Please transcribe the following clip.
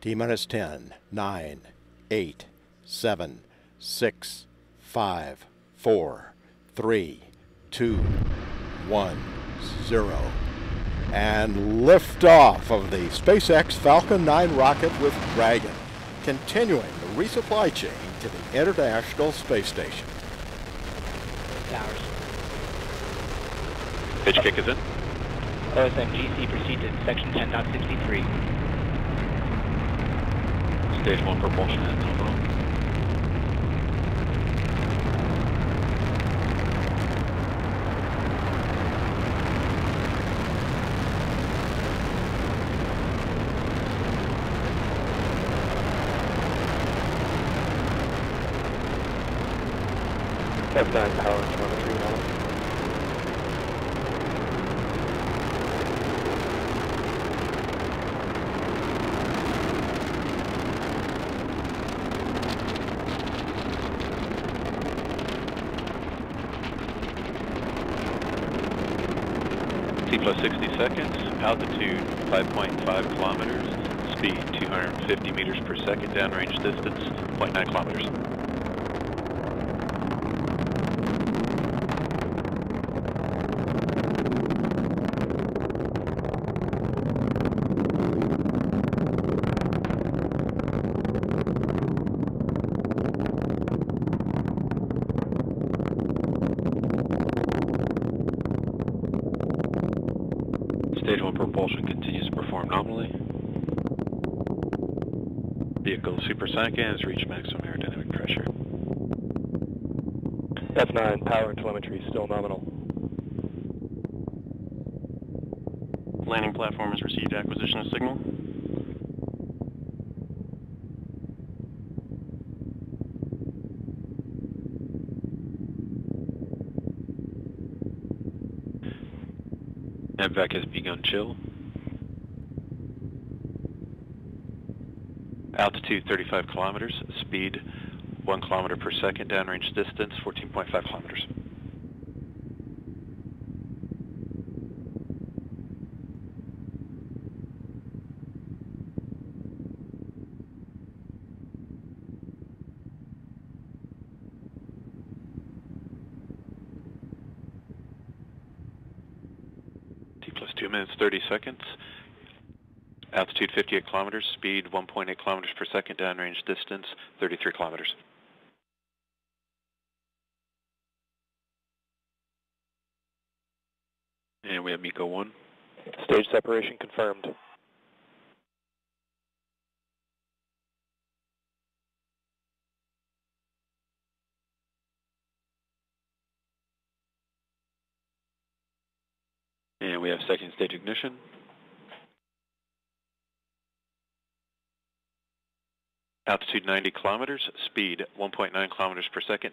T minus 10, 9, 8, 7, 6, 5, 4, 3, 2, 1, 0. And liftoff of the SpaceX Falcon 9 rocket with Dragon, continuing the resupply chain to the International Space Station. Towers. Pitch kick is in. Uh, OSM GC proceed to section 10.63 stage one propulsion at Novo. F9 power telemetry, Novo. plus 60 seconds, altitude 5.5 kilometers, speed 250 meters per second, downrange distance 0.9 kilometers. Stage 1 propulsion continues to perform nominally. Vehicle supersonic and has reached maximum aerodynamic pressure. F9 power and telemetry still nominal. Landing platform has received acquisition of signal. MVAC has begun chill. Altitude 35 kilometers, speed 1 kilometer per second, downrange distance 14.5 kilometers. T plus 2 minutes 30 seconds. Altitude 58 kilometers, speed 1.8 kilometers per second, downrange distance 33 kilometers. And we have MECO 1. Stage separation confirmed. We have second stage ignition. Altitude 90 kilometers, speed 1.9 kilometers per second,